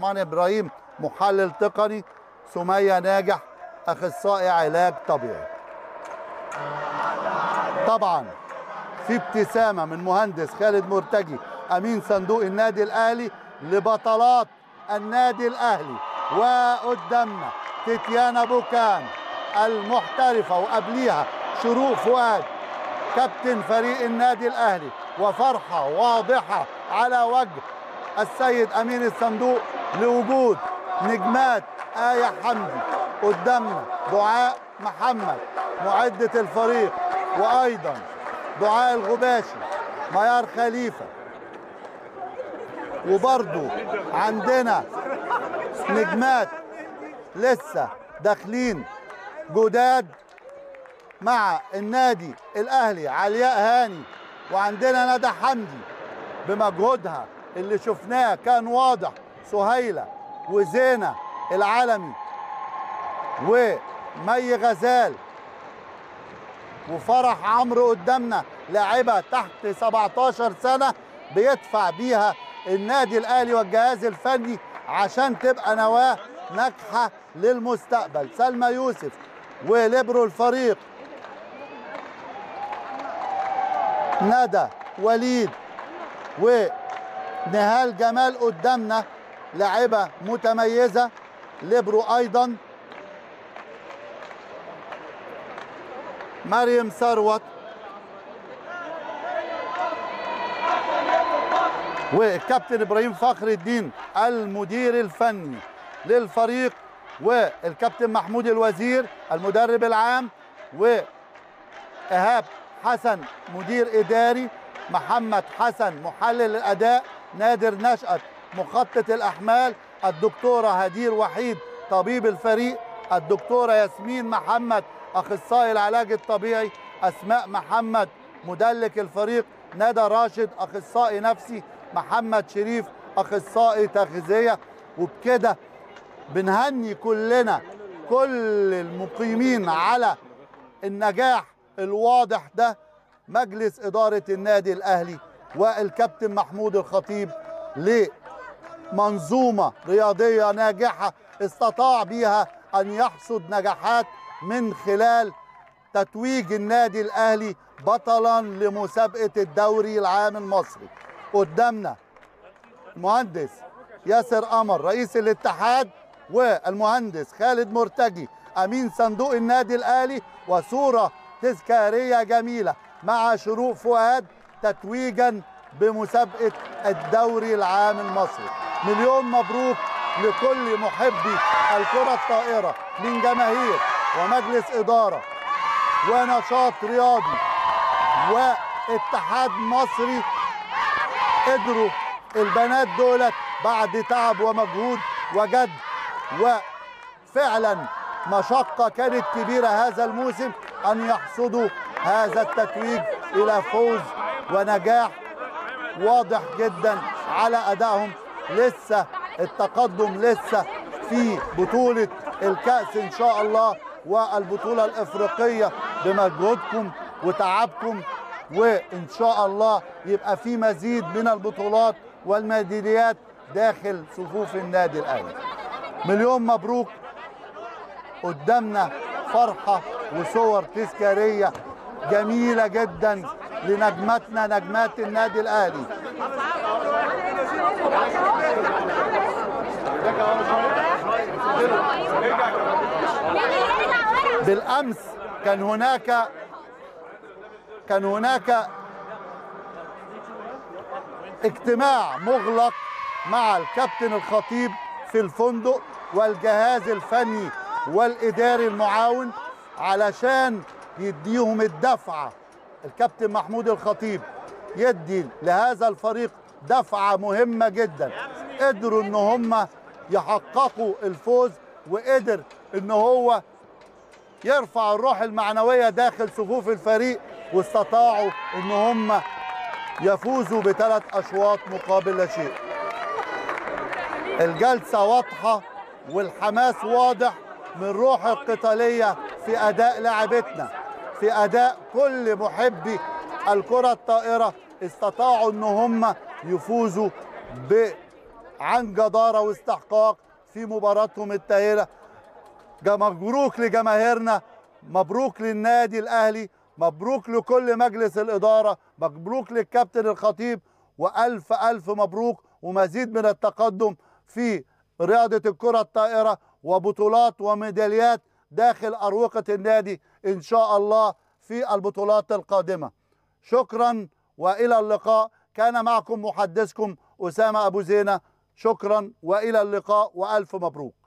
الرحمن إبراهيم محلل تقني سمية ناجح أخصائي علاج طبيعي. طبعا في ابتسامة من مهندس خالد مرتجي أمين صندوق النادي الأهلي لبطلات النادي الأهلي. وقدامنا تيتيانا بوكان المحترفة وقبليها شروق فؤاد كابتن فريق النادي الأهلي. وفرحة واضحة على وجه السيد أمين الصندوق لوجود نجمات آية حمدي قدامنا دعاء محمد معدة الفريق وأيضا دعاء الغباشي ميار خليفة. وبرضو عندنا نجمات لسه داخلين جداد مع النادي الأهلي علياء هاني وعندنا ندى حمدي بمجهودها اللي شفناه كان واضح. سهيلة وزينة العالمي ومي غزال وفرح عمرو قدامنا لاعبة تحت 17 سنة بيدفع بيها النادي الأهلي والجهاز الفني عشان تبقى نواة ناجحة للمستقبل. سلمى يوسف وليبرو الفريق. ندى وليد ونهال جمال قدامنا لاعبة متميزة ليبرو أيضا. مريم ثروت. والكابتن إبراهيم فخر الدين المدير الفني للفريق. والكابتن محمود الوزير المدرب العام. وإيهاب حسن مدير إداري. محمد حسن محلل الأداء. نادر نشأت. مخطط الأحمال الدكتورة هدير وحيد طبيب الفريق الدكتورة ياسمين محمد أخصائي العلاج الطبيعي أسماء محمد مدلك الفريق ندى راشد أخصائي نفسي محمد شريف أخصائي تغذية وبكده بنهني كلنا كل المقيمين على النجاح الواضح ده مجلس إدارة النادي الأهلي والكابتن محمود الخطيب لمنظومه رياضية ناجحة استطاع بيها أن يحصد نجاحات من خلال تتويج النادي الأهلي بطلا لمسابقة الدوري العام المصري. قدامنا المهندس ياسر قمر رئيس الاتحاد والمهندس خالد مرتجي أمين صندوق النادي الأهلي وصورة تذكارية جميلة مع شروق فؤاد تتويجا بمسابقة الدوري العام المصري. مليون مبروك لكل محبي الكرة الطائرة من جماهير ومجلس إدارة ونشاط رياضي واتحاد مصري. قدروا البنات دولت بعد تعب ومجهود وجد وفعلا مشقة كانت كبيرة هذا الموسم أن يحصدوا هذا التتويج إلى فوز ونجاح واضح جدا على أدائهم لسه التقدم لسه في بطولة الكأس إن شاء الله والبطولة الإفريقية بمجهودكم وتعبكم. وإن شاء الله يبقى في مزيد من البطولات والميداليات داخل صفوف النادي الأهلي. مليون مبروك. قدامنا فرحة وصور تذكارية جميلة جدا لنجمتنا نجمات النادي الأهلي. بالأمس كان هناك كان هناك اجتماع مغلق مع الكابتن الخطيب في الفندق والجهاز الفني والإداري المعاون علشان يديهم الدفعة. الكابتن محمود الخطيب يدي لهذا الفريق دفعة مهمة جدا. قدروا إن هم يحققوا الفوز وقدر إن هو يرفع الروح المعنوية داخل صفوف الفريق واستطاعوا إن هم يفوزوا بثلاث أشواط مقابل لا شيء. الجلسة واضحة والحماس واضح من روح القتالية في أداء لاعبتنا في أداء كل محبي الكرة الطائرة استطاعوا أن هم يفوزوا عن جدارة واستحقاق في مباراتهم التاهلة مبروك لجماهيرنا مبروك للنادي الأهلي مبروك لكل مجلس الإدارة مبروك للكابتن الخطيب وألف ألف مبروك ومزيد من التقدم في رياضة الكرة الطائرة وبطولات وميداليات داخل أروقة النادي إن شاء الله في البطولات القادمة. شكرا وإلى اللقاء. كان معكم محدثكم أسامة أبو زينة. شكرا وإلى اللقاء وألف مبروك.